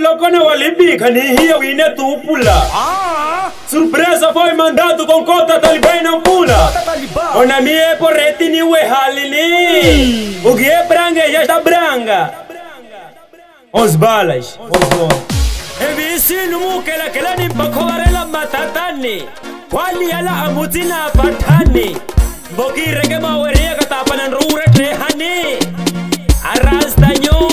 na walibika ni hiyo ine tupula. Surpresa foi mandado com cota talibã na pula. Ona mie porreti ni we halini o que é branga já está branga. Os balas evisinu mukela kela ni mpakhovarela matatani. Kwali yala amutina patani. Mbokireke maweria katapana nrure trehani arastanyo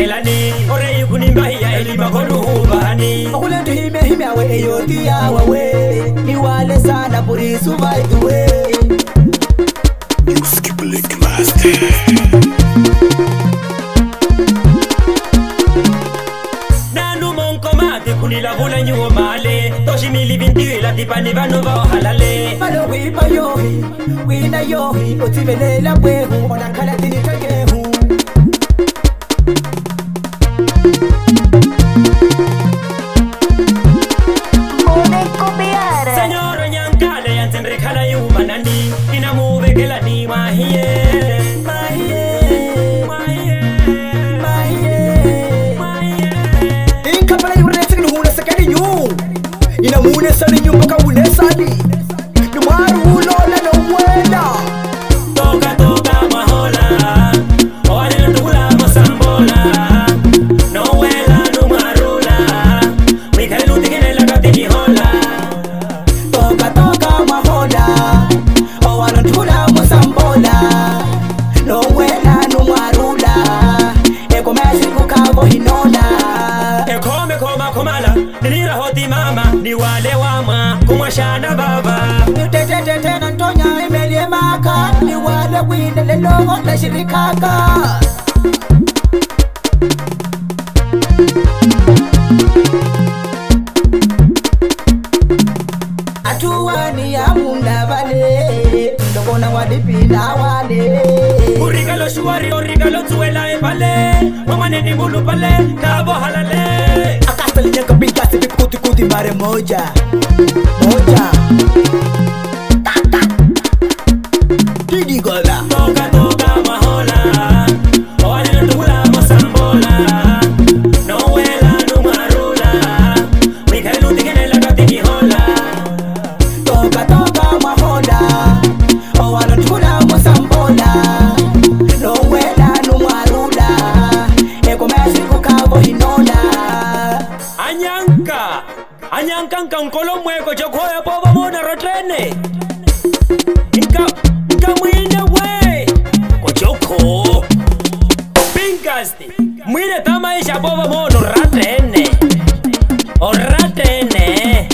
helani orei kunimbahiya elimakonuhumbani okulentuhime hime awe eyotiyawawe niwale sana purisuvaituwe nanumonkomate kunilabula nyuwomale toshimilivintila tipani vanu vaohalale. Valo wipa yohi wina yohi otivelela bwehu onakala tinitage ekomesirikukavo inona Ekome koma komala. nilira hoti mama. Ni wale wama. Kumwashana baba. tetetete na ntonya imelie maka ni wale winde lelogo nashirikaka atuwani ya munda vale ndokona wadipina wale Urrigalo suarri urrigalo zuela ebale Mamanen ingulu pale, nabo halale Akazta lehenko bintazi pikuti kuti mare moja. Moja. Anyanka anyanka nkankolo mweko chokhoya pova mona rotrene nka nka mwine we kochokho pinkasti mwine tamaisha pova mono ratene oratene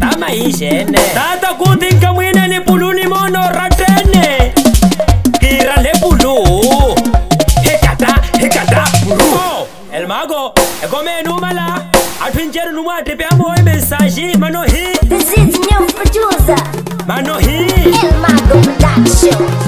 tamaishene tata kuti nka ni puluni mono ratene kira le pulu hekata hekata pulu el mago e come numala atwinjeri numwa tepeamo e mensagem mano hi This is new producer. mano hi El Mago Production.